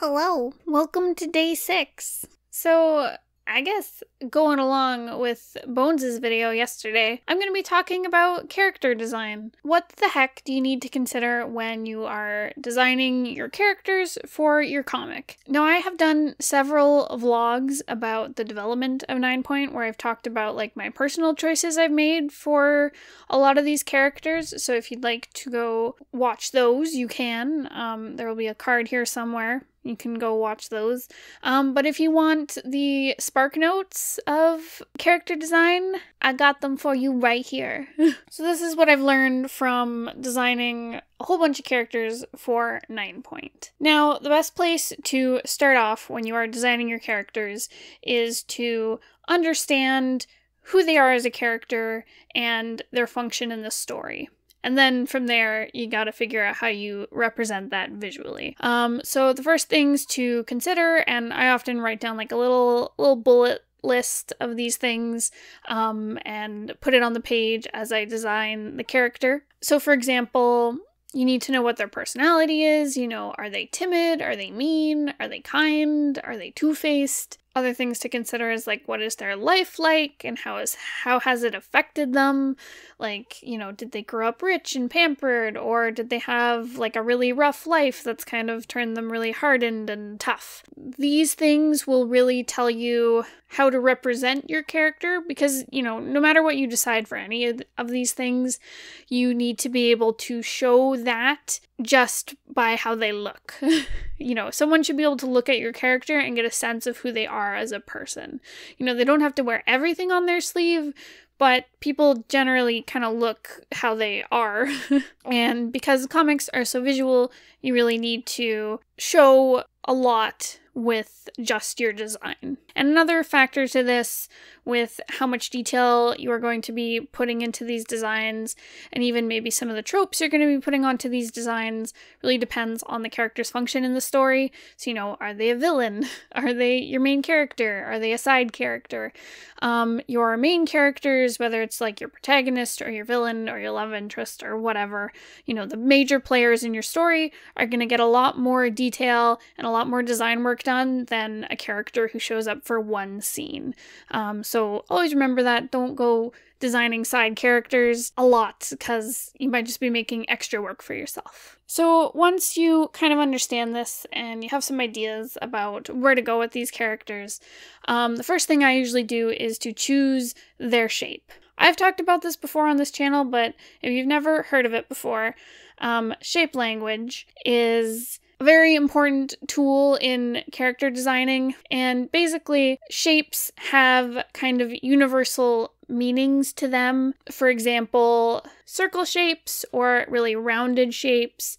Hello, welcome to day six. So, I guess going along with Bones' video yesterday, I'm going to be talking about character design. What the heck do you need to consider when you are designing your characters for your comic? Now, I have done several vlogs about the development of Nine Point where I've talked about like my personal choices I've made for a lot of these characters. So if you'd like to go watch those, you can. Um, there will be a card here somewhere you can go watch those. Um, but if you want the spark notes of character design, I got them for you right here. so this is what I've learned from designing a whole bunch of characters for Nine Point. Now, the best place to start off when you are designing your characters is to understand who they are as a character and their function in the story. And then from there, you got to figure out how you represent that visually. Um, so the first things to consider, and I often write down like a little little bullet list of these things um, and put it on the page as I design the character. So, for example, you need to know what their personality is. You know, are they timid? Are they mean? Are they kind? Are they two faced? Other things to consider is like what is their life like and how is how has it affected them? Like, you know, did they grow up rich and pampered or did they have like a really rough life that's kind of turned them really hardened and tough? These things will really tell you how to represent your character because, you know, no matter what you decide for any of these things, you need to be able to show that just by how they look. you know, someone should be able to look at your character and get a sense of who they are as a person. You know, they don't have to wear everything on their sleeve, but people generally kind of look how they are. and because comics are so visual, you really need to show a lot with just your design. And another factor to this with how much detail you are going to be putting into these designs, and even maybe some of the tropes you're going to be putting onto these designs, really depends on the character's function in the story. So, you know, are they a villain? Are they your main character? Are they a side character? Um, your main characters, whether it's like your protagonist or your villain or your love interest or whatever, you know, the major players in your story are going to get a lot more detail and a lot more design work done than a character who shows up for one scene. Um, so always remember that. Don't go designing side characters a lot because you might just be making extra work for yourself. So once you kind of understand this and you have some ideas about where to go with these characters, um, the first thing I usually do is to choose their shape. I've talked about this before on this channel, but if you've never heard of it before, um, shape language is very important tool in character designing. And basically, shapes have kind of universal meanings to them. For example, circle shapes or really rounded shapes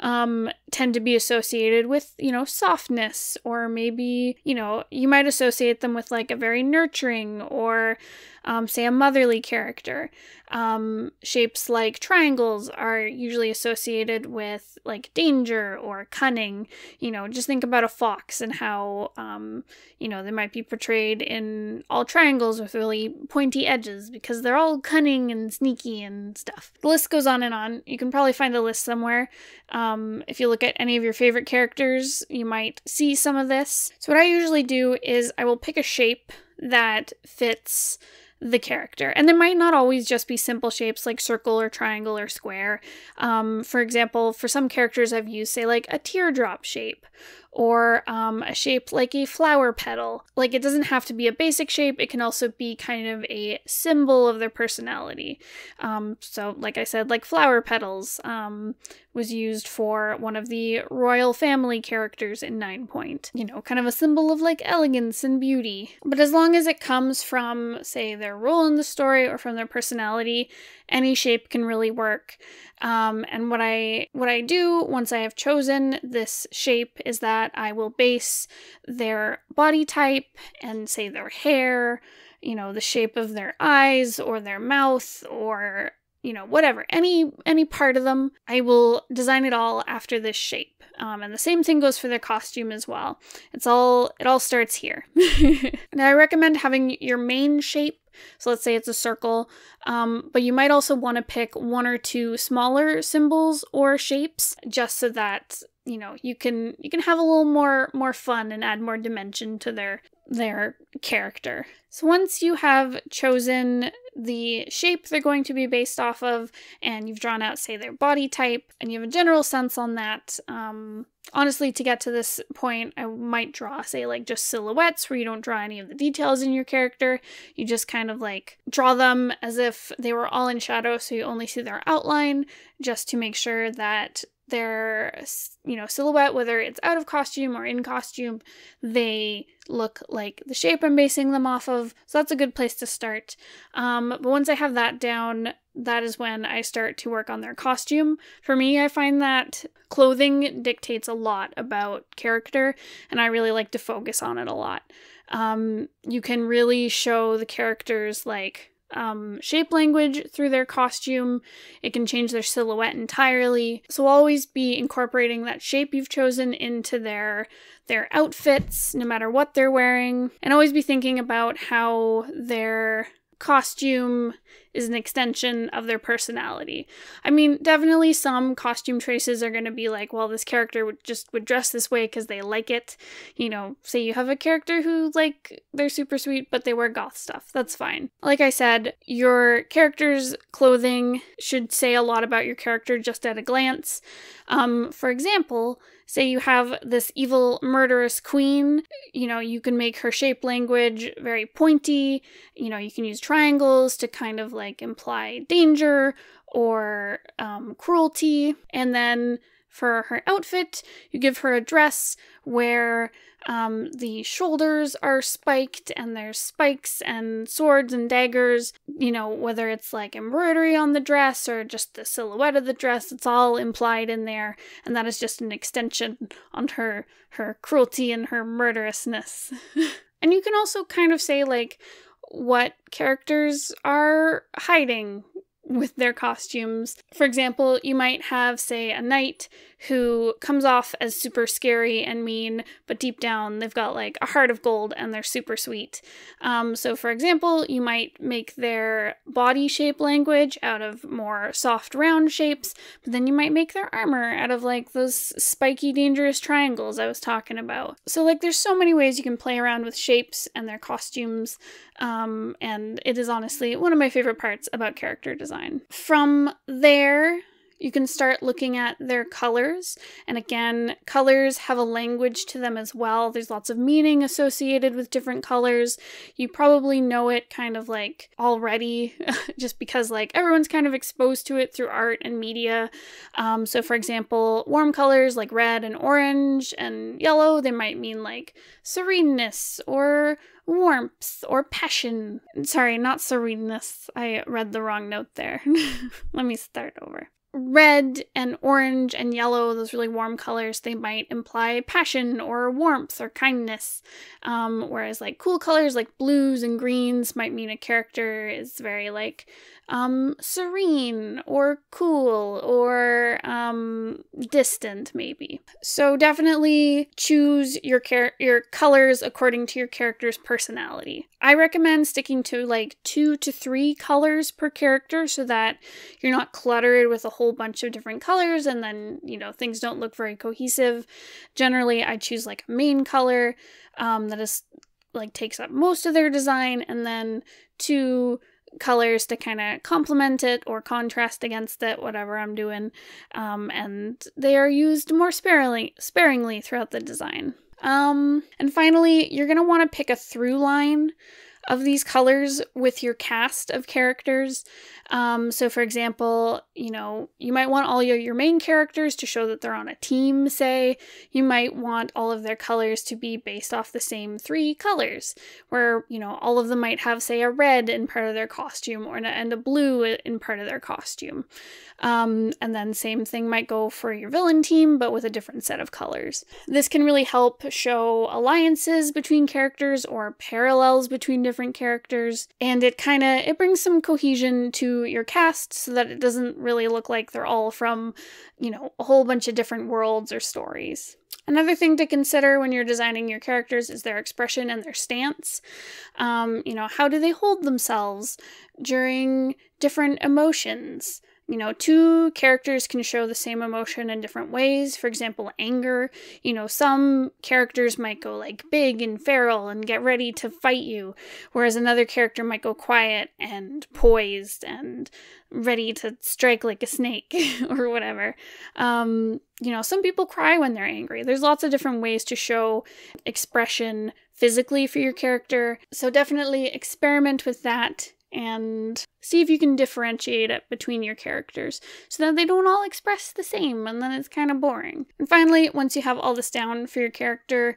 um, tend to be associated with, you know, softness, or maybe, you know, you might associate them with like a very nurturing or, um, say, a motherly character. Um, shapes like triangles are usually associated with like danger or cunning. You know, just think about a fox and how, um, you know, they might be portrayed in all triangles with really pointy edges because they're all cunning and sneaky and stuff. The list goes on and on. You can probably find the list somewhere. Um, if you look at any of your favorite characters, you might see some of this. So, what I usually do is I will pick a shape that fits the character. And there might not always just be simple shapes like circle or triangle or square. Um, for example, for some characters, I've used, say, like a teardrop shape or um, a shape like a flower petal. Like it doesn't have to be a basic shape, it can also be kind of a symbol of their personality. Um, so, like I said, like flower petals um, was used for one of the royal family characters in Nine Point. You know, kind of a symbol of like elegance and beauty. But as long as it comes from, say, their role in the story or from their personality, any shape can really work. Um, and what I what I do once I have chosen this shape is that I will base their body type and say their hair, you know, the shape of their eyes or their mouth or you know whatever any any part of them. I will design it all after this shape. Um, and the same thing goes for their costume as well. It's all it all starts here. Now i recommend having your main shape. So let's say it's a circle, um, but you might also want to pick one or two smaller symbols or shapes just so that you know you can you can have a little more more fun and add more dimension to their their character. So once you have chosen the shape they're going to be based off of and you've drawn out say their body type and you have a general sense on that um, honestly to get to this point i might draw say like just silhouettes where you don't draw any of the details in your character. You just kind of like draw them as if they were all in shadow so you only see their outline just to make sure that their you know silhouette whether it's out of costume or in costume they look like the shape i'm basing them off of. So that's a good place to start. Um, but once i have that down that is when i start to work on their costume. For me i find that clothing dictates a lot about character and i really like to focus on it a lot. Um, you can really show the characters like um, shape language through their costume. It can change their silhouette entirely. So always be incorporating that shape you've chosen into their their outfits, no matter what they're wearing, and always be thinking about how their costume is an extension of their personality. I mean, definitely some costume choices are going to be like, well, this character would just would dress this way because they like it. You know, say you have a character who like they're super sweet but they wear goth stuff. That's fine. Like I said, your character's clothing should say a lot about your character just at a glance. Um, for example, say you have this evil murderous queen, you know, you can make her shape language very pointy. You know, you can use triangles to kind of like imply danger or um, cruelty. And then for her outfit, you give her a dress where um, the shoulders are spiked and there's spikes and swords and daggers. You know, whether it's like embroidery on the dress or just the silhouette of the dress, it's all implied in there. And that is just an extension on her her cruelty and her murderousness. and you can also kind of say like what characters are hiding with their costumes. For example, you might have, say, a knight who comes off as super scary and mean, but deep down they've got like a heart of gold and they're super sweet. Um, so, for example, you might make their body shape language out of more soft round shapes, but then you might make their armor out of like those spiky, dangerous triangles I was talking about. So, like, there's so many ways you can play around with shapes and their costumes, um, and it is honestly one of my favorite parts about character design. From there, you can start looking at their colors. And again, colors have a language to them as well. There's lots of meaning associated with different colors. You probably know it kind of like already, just because like everyone's kind of exposed to it through art and media. Um, so, for example, warm colors like red and orange and yellow, they might mean like sereneness or warmth or passion. Sorry, not sereneness. I read the wrong note there. Let me start over red and orange and yellow, those really warm colors, they might imply passion or warmth or kindness. Um, whereas, like, cool colors like blues and greens might mean a character is very, like, um, serene or cool or um, distant, maybe. So definitely choose your char- your colors according to your character's personality. I recommend sticking to like two to three colors per character so that you're not cluttered with a whole bunch of different colors and then you know things don't look very cohesive. Generally, I choose like a main color um, that is like takes up most of their design and then two colors to kind of complement it or contrast against it, whatever I'm doing. Um, and they are used more sparingly, sparingly throughout the design. Um, and finally, you're going to want to pick a through line of these colors with your cast of characters. Um, so, for example, you know, you might want all your, your main characters to show that they're on a team, say. You might want all of their colors to be based off the same three colors, where, you know, all of them might have, say, a red in part of their costume or and a blue in part of their costume. Um, and then, same thing might go for your villain team, but with a different set of colors. This can really help show alliances between characters or parallels between different characters, and it kind of it brings some cohesion to your cast so that it doesn't really look like they're all from, you know, a whole bunch of different worlds or stories. Another thing to consider when you're designing your characters is their expression and their stance. Um, you know, how do they hold themselves during different emotions? You know, two characters can show the same emotion in different ways. For example, anger. You know, some characters might go like big and feral and get ready to fight you, whereas another character might go quiet and poised and ready to strike like a snake or whatever. Um, you know, some people cry when they're angry. There's lots of different ways to show expression physically for your character. So definitely experiment with that and see if you can differentiate it between your characters so that they don't all express the same and then it's kind of boring. And finally, once you have all this down for your character,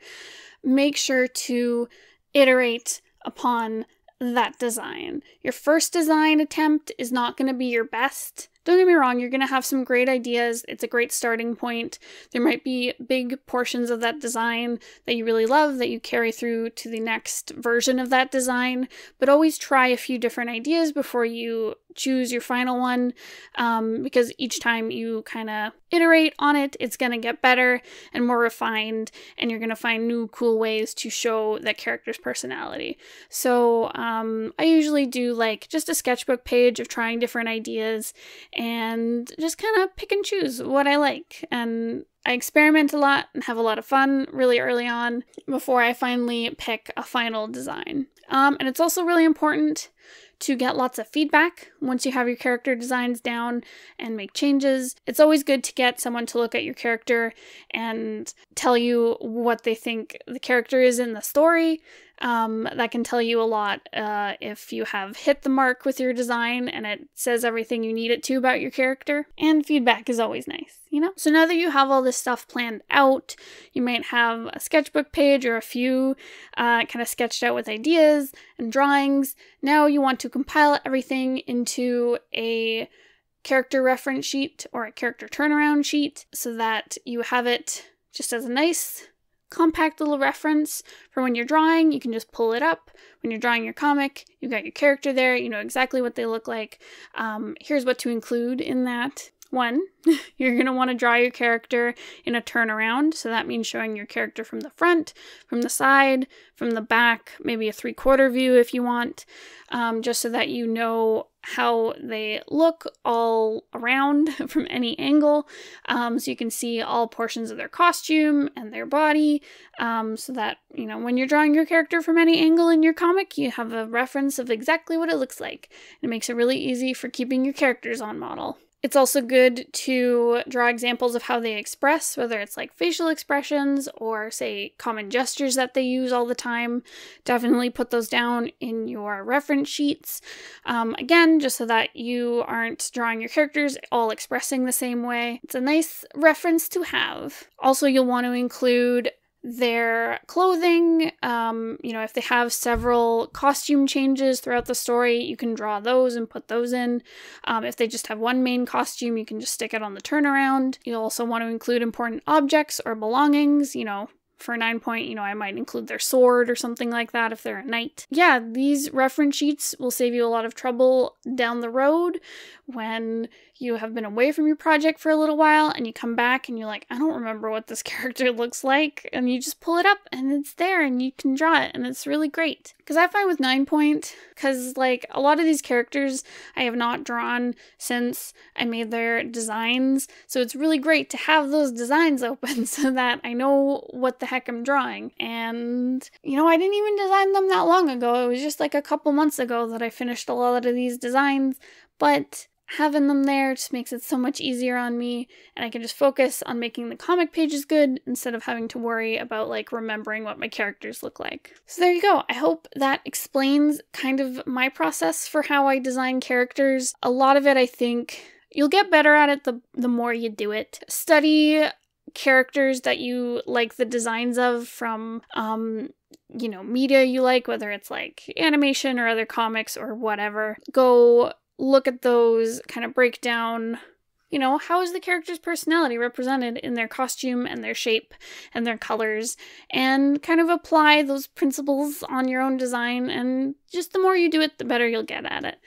make sure to iterate upon that design. Your first design attempt is not going to be your best. Don't get me wrong, you're going to have some great ideas. It's a great starting point. There might be big portions of that design that you really love that you carry through to the next version of that design, but always try a few different ideas before you choose your final one um, because each time you kind of iterate on it, it's going to get better and more refined, and you're going to find new cool ways to show that character's personality. So um, I usually do like just a sketchbook page of trying different ideas and just kind of pick and choose what I like. And I experiment a lot and have a lot of fun really early on before I finally pick a final design. Um, and it's also really important to get lots of feedback once you have your character designs down and make changes. It's always good to get someone to look at your character and tell you what they think the character is in the story um, that can tell you a lot uh, if you have hit the mark with your design and it says everything you need it to about your character. And feedback is always nice, you know? So now that you have all this stuff planned out, you might have a sketchbook page or a few uh, kind of sketched out with ideas and drawings. Now you want to compile everything into a character reference sheet or a character turnaround sheet so that you have it just as a nice compact little reference for when you're drawing. You can just pull it up. When you're drawing your comic, you've got your character there. You know exactly what they look like. Um, here's what to include in that. One, you're going to want to draw your character in a turnaround. So that means showing your character from the front, from the side, from the back, maybe a three quarter view if you want, um, just so that you know how they look all around from any angle. Um, so you can see all portions of their costume and their body. Um, so that, you know, when you're drawing your character from any angle in your comic, you have a reference of exactly what it looks like. It makes it really easy for keeping your characters on model. It's also good to draw examples of how they express, whether it's like facial expressions or, say, common gestures that they use all the time. Definitely put those down in your reference sheets. Um, again, just so that you aren't drawing your characters all expressing the same way. It's a nice reference to have. Also, you'll want to include their clothing. Um, you know, if they have several costume changes throughout the story, you can draw those and put those in. Um, if they just have one main costume, you can just stick it on the turnaround. You'll also want to include important objects or belongings, you know, for nine point, you know, I might include their sword or something like that if they're a knight. Yeah, these reference sheets will save you a lot of trouble down the road when you have been away from your project for a little while and you come back and you're like, I don't remember what this character looks like. And you just pull it up and it's there and you can draw it and it's really great. Because I find with nine point, because like a lot of these characters I have not drawn since I made their designs. So it's really great to have those designs open so that I know what the heck I'm drawing. And, you know, I didn't even design them that long ago. It was just like a couple months ago that I finished a lot of these designs. But having them there just makes it so much easier on me and I can just focus on making the comic pages good instead of having to worry about like remembering what my characters look like. So there you go. I hope that explains kind of my process for how I design characters. A lot of it I think you'll get better at it the the more you do it. Study characters that you like the designs of from um you know media you like whether it's like animation or other comics or whatever go look at those, kind of break down, you know, how is the character's personality represented in their costume and their shape and their colors, and kind of apply those principles on your own design. And just the more you do it, the better you'll get at it.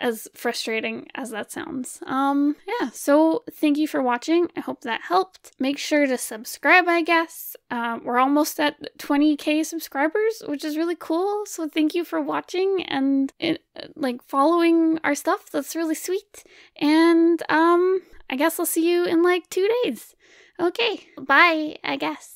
As frustrating as that sounds. Um, yeah, so thank you for watching. I hope that helped. Make sure to subscribe, I guess. Um, we're almost at 20k subscribers, which is really cool. So thank you for watching and it, like following our stuff. That's really sweet. And um, I guess I'll see you in like two days. Okay, bye, I guess.